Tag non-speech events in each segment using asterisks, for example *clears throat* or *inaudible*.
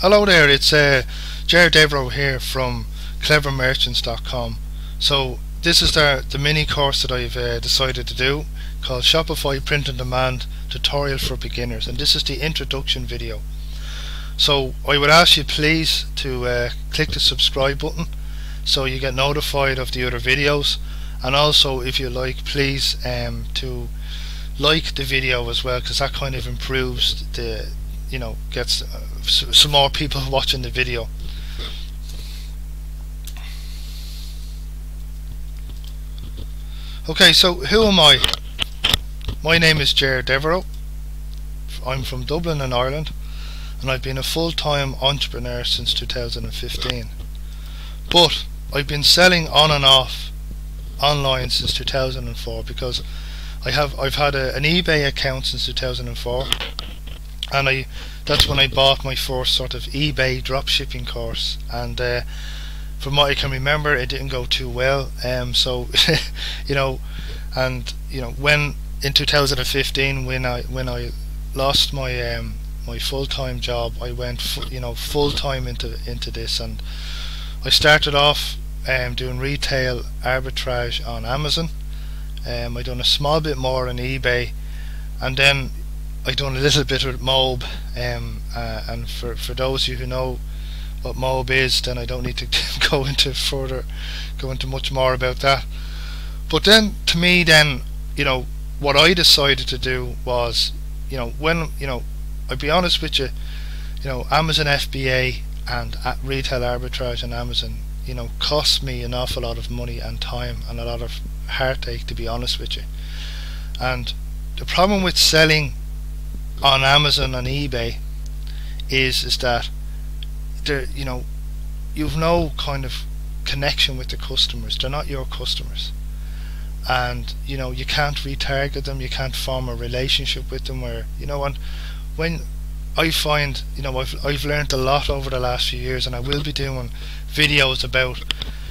Hello there, it's uh, Jared Devereaux here from clevermerchants.com. So this is the, the mini course that I've uh, decided to do called Shopify Print on Demand Tutorial for Beginners and this is the introduction video. So I would ask you please to uh, click the subscribe button so you get notified of the other videos and also if you like please um, to like the video as well because that kind of improves the you know gets uh, some more people *laughs* watching the video. Okay so who am I? My name is Jared Devereaux I'm from Dublin in Ireland and I've been a full-time entrepreneur since 2015 but I've been selling on and off online since 2004 because I have I've had a, an eBay account since 2004 and I that's when I bought my first sort of eBay dropshipping course. And uh, from what I can remember it didn't go too well. Um, so *laughs* you know and you know when in 2015 when I when I lost my um, my full-time job I went you know full-time into into this. And I started off um, doing retail arbitrage on Amazon. Um, I done a small bit more on eBay. And then I done a little bit with Mob um, uh, and for, for those of you who know what Mob is then I don't need to *laughs* go into further go into much more about that. But then to me then you know what I decided to do was you know when you know I'd be honest with you you know Amazon FBA and retail arbitrage on Amazon you know cost me an awful lot of money and time and a lot of heartache to be honest with you. And the problem with selling on Amazon and eBay is is that there you know you've no kind of connection with the customers. They're not your customers. And you know you can't retarget them. You can't form a relationship with them where you know when when I find you know I've, I've learned a lot over the last few years and I will be doing videos about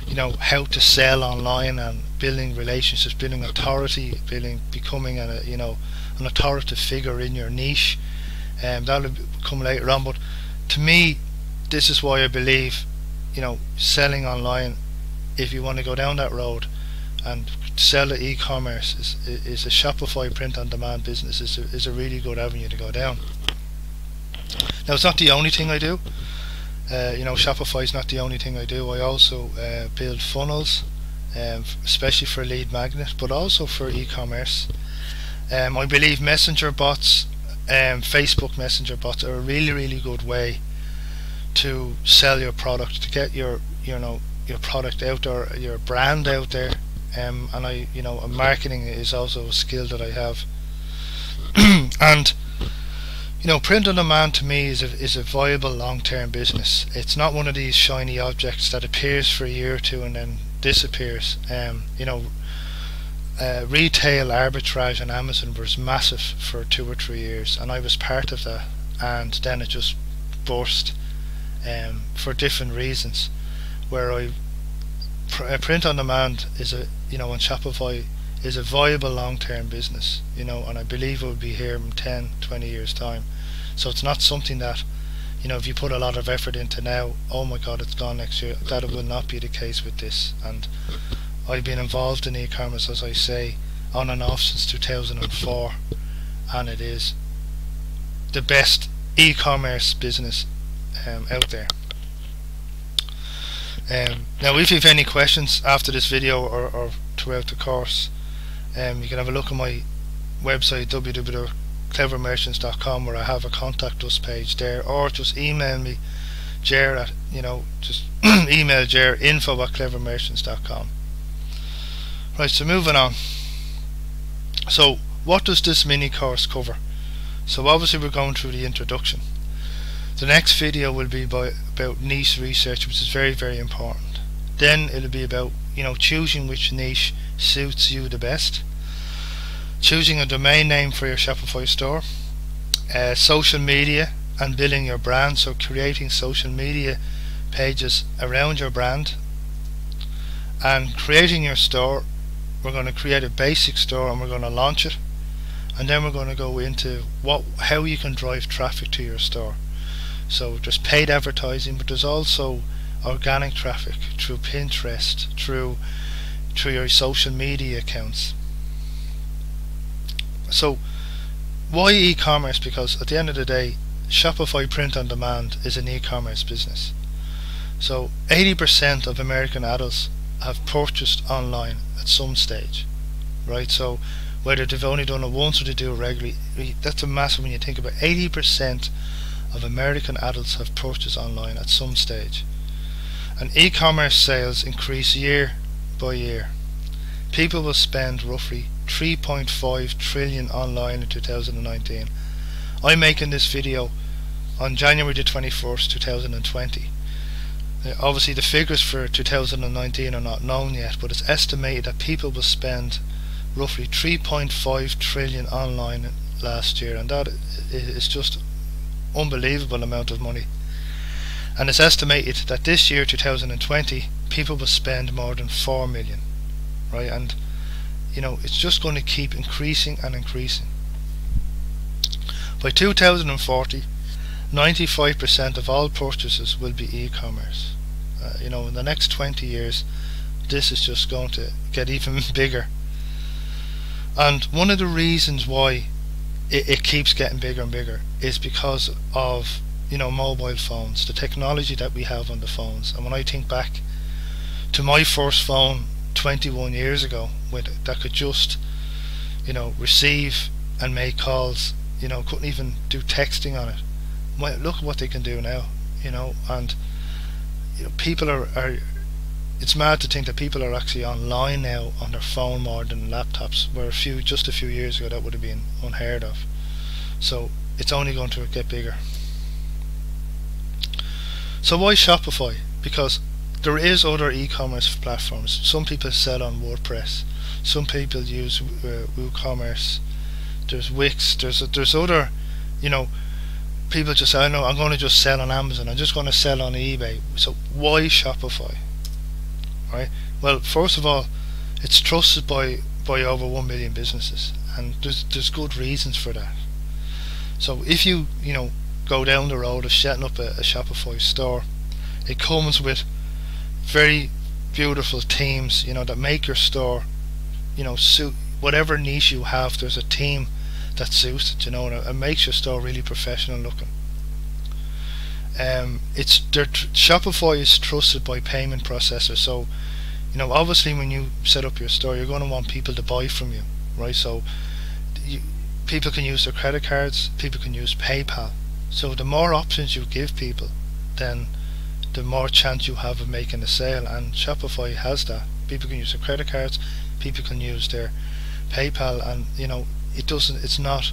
you know how to sell online and building relationships, building authority, building becoming a you know an authoritative figure in your niche. Um, that'll come later on. But to me, this is why I believe you know selling online. If you want to go down that road and sell the e-commerce is, is a Shopify print-on-demand business is a, is a really good avenue to go down. Now it's not the only thing I do. Uh, you know, Shopify is not the only thing I do. I also uh, build funnels, um, especially for lead magnet, but also for e-commerce. Um, I believe messenger bots, um, Facebook messenger bots, are a really, really good way to sell your product, to get your, you know, your product out there, your brand out there. Um, and I, you know, marketing is also a skill that I have. *clears throat* and you know, print on demand to me is a, is a viable long-term business. It's not one of these shiny objects that appears for a year or two and then disappears. Um, you know, uh, retail arbitrage on Amazon was massive for two or three years, and I was part of that. And then it just burst um, for different reasons. Where I pr print on demand is a you know on Shopify is a viable long-term business, you know, and I believe it will be here in 10, 20 years' time. So it's not something that, you know, if you put a lot of effort into now, oh my God, it's gone next year. That will not be the case with this. And I've been involved in e-commerce, as I say, on and off since 2004, and it is the best e-commerce business um, out there. Um, now, if you have any questions after this video or, or throughout the course, um, you can have a look at my website www.clevermerchants.com where I have a contact us page there or just email me jer at you know just *clears throat* email jer info at clevermerchants.com right so moving on. So what does this mini course cover? So obviously we're going through the introduction. The next video will be by, about niche research which is very very important. Then it'll be about you know choosing which niche suits you the best. Choosing a domain name for your Shopify store. Uh, social media and building your brand. So creating social media pages around your brand. And creating your store we're going to create a basic store and we're going to launch it and then we're going to go into what how you can drive traffic to your store So there's paid advertising, but there's also organic traffic through Pinterest, through through your social media accounts. So why e-commerce? Because at the end of the day, Shopify print on demand is an e-commerce business. So 80% of American adults have purchased online at some stage, right? So whether they've only done it once or they do it regularly, that's a massive when you think about 80% of American adults have purchased online at some stage. And e-commerce sales increase year by year. People will spend roughly 3.5 trillion online in 2019. I'm making this video on January the 21st 2020 uh, Uh, obviously the figures for 2019 are not known yet but it's estimated that people will spend roughly 3.5 trillion online last year and that is just unbelievable amount of money. And it's estimated that this year 2020 people will spend more than 4 million right? And you know it's just going to keep increasing and increasing. By 2040 95% of all purchases will be e-commerce. Uh, you know in the next 20 years this is just going to get even *laughs* bigger. And one of the reasons why it, it keeps getting bigger and bigger is because of you know mobile phones the technology that we have on the phones. And when I think back to my first phone 21 years ago with that could just you know receive and make calls you know couldn't even do texting on it look at what they can do now you know and you know people are, are it's mad to think that people are actually online now on their phone more than laptops where a few just a few years ago that would have been unheard of so it's only going to get bigger so why Shopify because there is other e-commerce platforms. Some people sell on WordPress. Some people use uh, WooCommerce. There's Wix. There's there's other, you know, people just say, oh, I know I'm going to just sell on Amazon. I'm just going to sell on eBay. So why Shopify? Right. Well, first of all, it's trusted by by over one million businesses, and there's there's good reasons for that. So if you you know go down the road of setting up a, a Shopify store, it comes with very beautiful themes, you know, that make your store, you know, suit whatever niche you have. There's a theme that suits it, you know, and it makes your store really professional looking. Um, it's their Shopify is trusted by payment processors, so you know, obviously when you set up your store, you're going to want people to buy from you, right? So you, people can use their credit cards, people can use PayPal. So the more options you give people, then the more chance you have of making a sale and Shopify has that people can use their credit cards people can use their PayPal and you know it doesn't it's not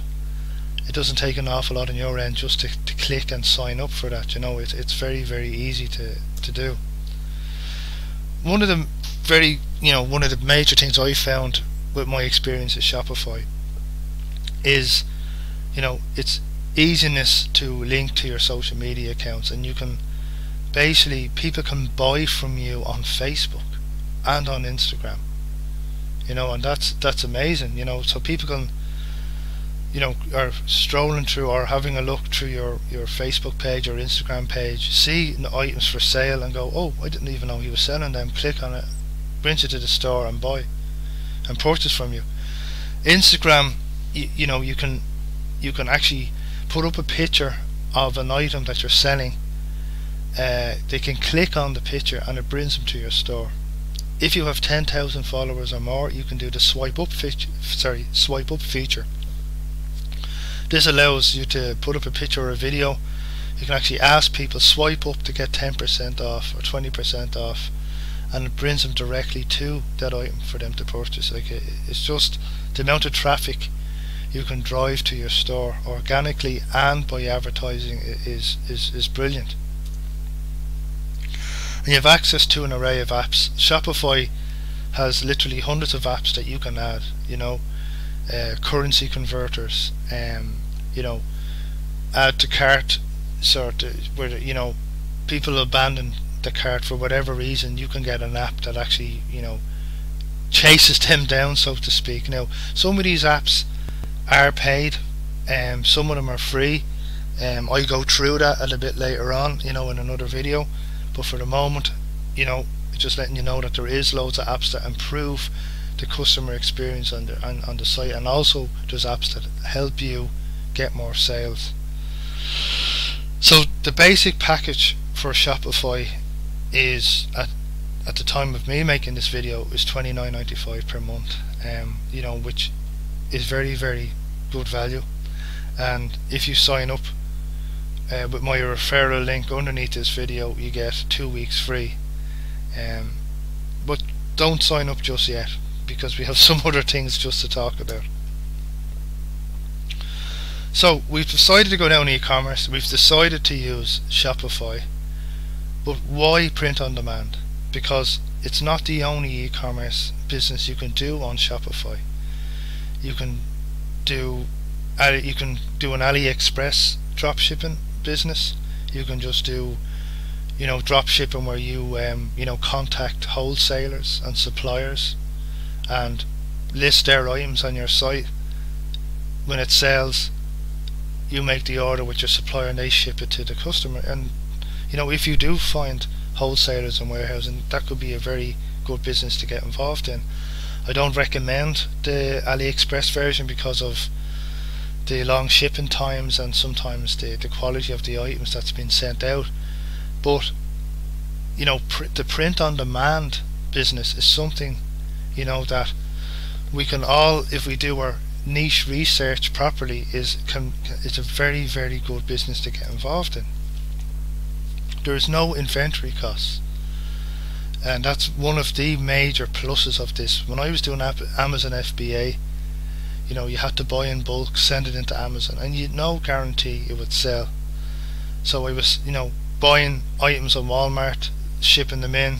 it doesn't take an awful lot on your end just to, to click and sign up for that you know it's, it's very very easy to, to do. One of the very you know one of the major things I found with my experience at Shopify is you know it's easiness to link to your social media accounts and you can basically people can buy from you on Facebook and on Instagram you know and that's that's amazing you know so people can you know are strolling through or having a look through your your Facebook page or Instagram page see items for sale and go oh I didn't even know he was selling them click on it brings you to the store and buy and purchase from you Instagram you, you know you can you can actually put up a picture of an item that you're selling uh, they can click on the picture and it brings them to your store. If you have 10,000 followers or more, you can do the swipe up feature. Sorry, swipe up feature. This allows you to put up a picture or a video. You can actually ask people swipe up to get 10% off or 20% off, and it brings them directly to that item for them to purchase. Like it's just the amount of traffic you can drive to your store organically and by advertising is is is brilliant and you have access to an array of apps. Shopify has literally hundreds of apps that you can add. You know, uh, currency converters, um, you know, add to cart sort of where you know people abandon the cart for whatever reason. You can get an app that actually you know chases *laughs* them down, so to speak. Now, some of these apps are paid, um, some of them are free. Um, I go through that a little bit later on, you know, in another video. But for the moment, you know, just letting you know that there is loads of apps that improve the customer experience on the on, on the site, and also there's apps that help you get more sales. So the basic package for Shopify is at at the time of me making this video is 29.95 per month um, you know which is very very good value. And if you sign up uh, with my referral link underneath this video you get two weeks free. Um, but don't sign up just yet because we have *laughs* some other things just to talk about. So we've decided to go down e-commerce. We've decided to use Shopify. But why print on demand? Because it's not the only e-commerce business you can do on Shopify. You can do you can do an AliExpress drop shipping business. You can just do you know drop shipping where you um, you know contact wholesalers and suppliers and list their items on your site. When it sells, you make the order with your supplier and they ship it to the customer. And you know if you do find wholesalers and warehousing, that could be a very good business to get involved in. I don't recommend the AliExpress version because of the long shipping times and sometimes the, the quality of the items that's been sent out. But you know, pr the print on demand business is something you know that we can all, if we do our niche research properly, is can it's a very very good business to get involved in. There is no inventory costs. And that's one of the major pluses of this. When I was doing Amazon FBA you know you had to buy in bulk send it into Amazon and you no guarantee it would sell. So I was you know buying items on Walmart shipping them in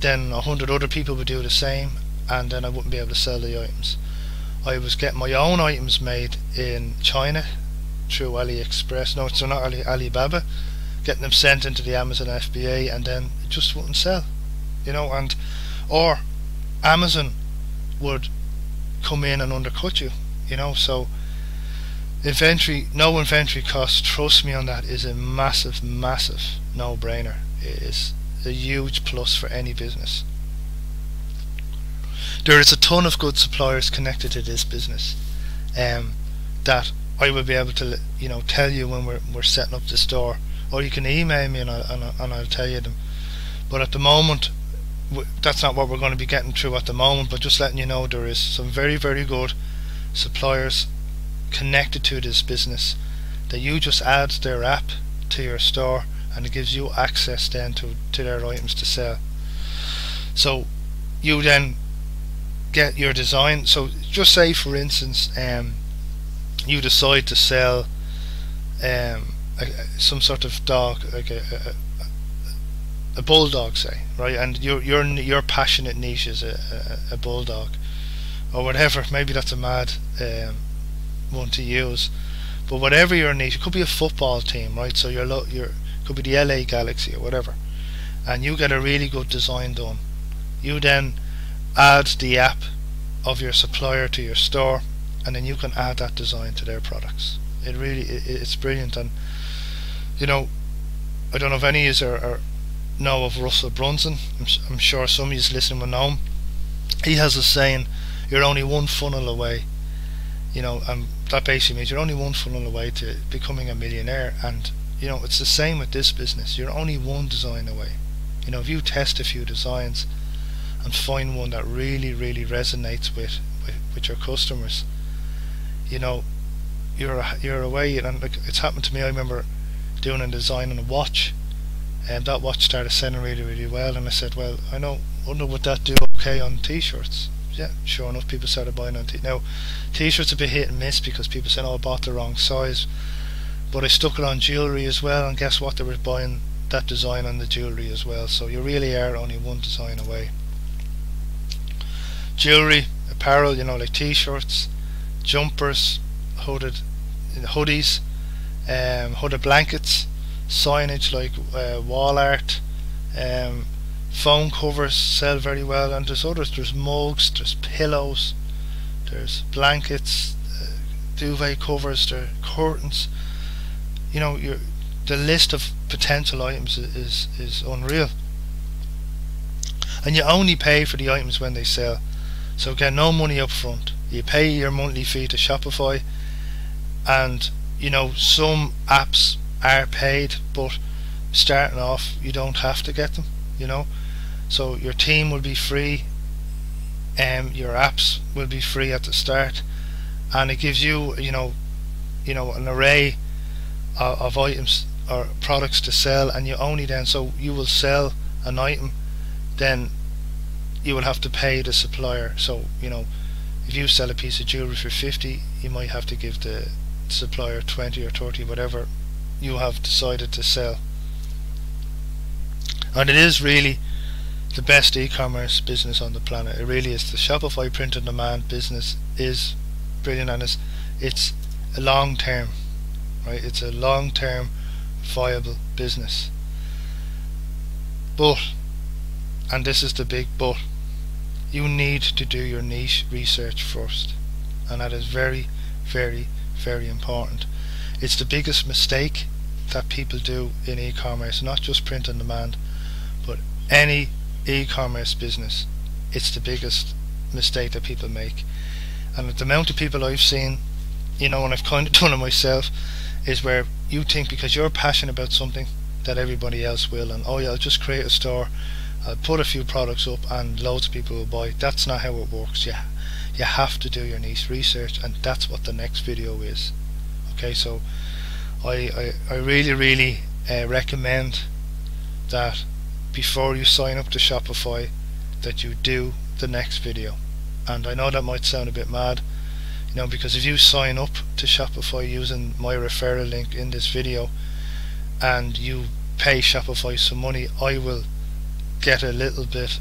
then a hundred other people would do the same and then I wouldn't be able to sell the items. I was getting my own items made in China through AliExpress. No it's not Ali, Alibaba. Getting them sent into the Amazon FBA and then it just wouldn't sell you know and or Amazon would come in and undercut you you know so inventory no inventory cost trust me on that is a massive massive no-brainer. It is a huge plus for any business there is a ton of good suppliers connected to this business um, that I will be able to you know tell you when we're, we're setting up the store or you can email me and, I, and, I, and I'll tell you them. But at the moment, that's not what we're going to be getting through at the moment. But just letting you know, there is some very very good suppliers connected to this business that you just add their app to your store and it gives you access then to, to their items to sell. So you then get your design. So just say for instance, um, you decide to sell um, a, some sort of dog, like a, a, a bulldog, say, right? And your your your passionate niche is a, a, bulldog, or whatever. Maybe that's a mad um, one to use, but whatever your niche, it could be a football team, right? So your lo- your could be the LA Galaxy or whatever, and you get a really good design done. You then add the app of your supplier to your store, and then you can add that design to their products. It really it, it's brilliant and you know, I don't know if any of you are, know of Russell Brunson. I'm, I'm sure some of you listening will know him. He has a saying, "You're only one funnel away." You know, and that basically means you're only one funnel away to becoming a millionaire. And you know, it's the same with this business. You're only one design away. You know, if you test a few designs and find one that really, really resonates with with, with your customers, you know, you're you're away. And it's happened to me. I remember doing a design on a watch and that watch started selling really really well and I said well I know wonder would that do okay on t-shirts yeah sure enough people started buying on t now t-shirts have been hit and miss because people said oh I bought the wrong size but I stuck it on jewellery as well and guess what they were buying that design on the jewellery as well so you really are only one design away jewellery apparel you know like t-shirts jumpers hooded hoodies um, hooded blankets, signage like uh, wall art, um, phone covers sell very well, and there's others. There's mugs, there's pillows, there's blankets, uh, duvet covers, there curtains. you know your the list of potential items is is unreal and you only pay for the items when they sell so get no money up front. You pay your monthly fee to Shopify. And you know some apps are paid but starting off you don't have to get them you know? So your theme will be free. Um, your apps will be free at the start. And it gives you you know you know an array of, of items or products to sell and you only then so you will sell an item then you will have to pay the supplier. So you know if you sell a piece of jewelry for 50 you might have to give the supplier 20 or 30 whatever you have decided to sell. And it is really the best e-commerce business on the planet. It really is. The Shopify print on demand business is brilliant and it's, it's a long term right? It's a long term viable business. But and this is the big but. You need to do your niche research first. And that is very very very important. It's the biggest mistake that people do in e-commerce not just print on demand but any e-commerce business. It's the biggest mistake that people make. And the amount of people I've seen you know and I've kind of *laughs* done it myself is where you think because you're passionate about something that everybody else will. And oh yeah I'll just create a store I'll put a few products up and loads of people will buy. That's not how it works. Yeah you have to do your niche research and that's what the next video is. Okay so I, I, I really really uh, recommend that before you sign up to Shopify that you do the next video. And I know that might sound a bit mad you know because if you sign up to Shopify using my referral link in this video and you pay Shopify some money I will get a little bit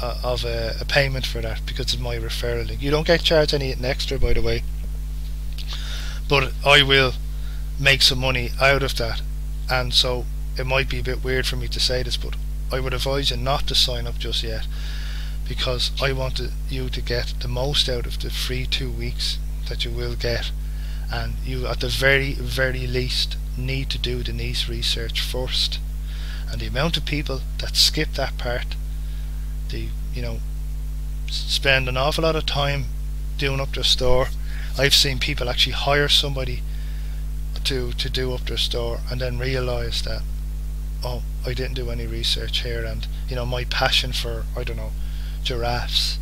uh, of a, a, payment for that because of my referral link. You don't get charged anything extra by the way. But I will make some money out of that. And so it might be a bit weird for me to say this but I would advise you not to sign up just yet because I want you to get the most out of the free two weeks that you will get. And you at the very very least need to do the niche research first and the amount of people that skip that part they you know spend an awful lot of time doing up their store. I've seen people actually hire somebody to to do up their store and then realize that oh I didn't do any research here and you know my passion for I don't know giraffes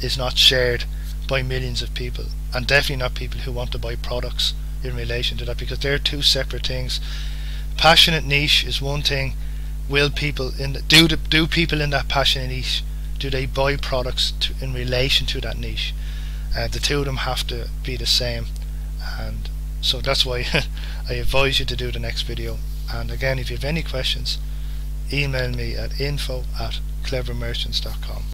is not shared by millions of people and definitely not people who want to buy products in relation to that because they're two separate things passionate niche is one thing. Will people in the, do the, do people in that passionate niche do they buy products to, in relation to that niche? Uh, the two of them have to be the same. And so that's why *laughs* I advise you to do the next video. And again if you have any questions email me at info at clevermerchants.com